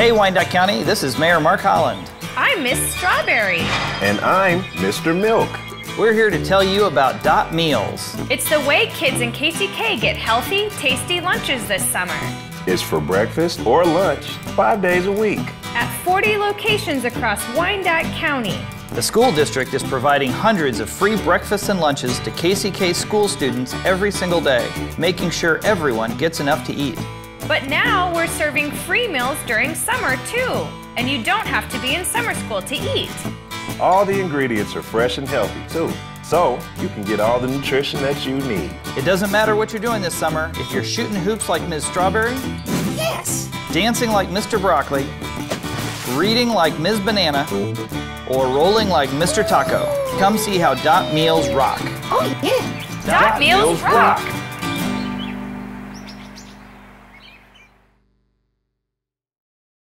Hey, Wyandotte County, this is Mayor Mark Holland. I'm Miss Strawberry. And I'm Mr. Milk. We're here to tell you about Dotte Meals. It's the way kids in KCK get healthy, tasty lunches this summer. It's for breakfast or lunch, five days a week. At 40 locations across Wyandotte County. The school district is providing hundreds of free breakfasts and lunches to KCK school students every single day, making sure everyone gets enough to eat. But now we're serving free meals during summer too. And you don't have to be in summer school to eat. All the ingredients are fresh and healthy too, so you can get all the nutrition that you need. It doesn't matter what you're doing this summer, if you're shooting hoops like Ms. Strawberry, Yes. dancing like Mr. Broccoli, reading like Ms. Banana, or rolling like Mr. Taco. Come see how Dotte Meals rock. Oh, yeah. Dotte Meals rock.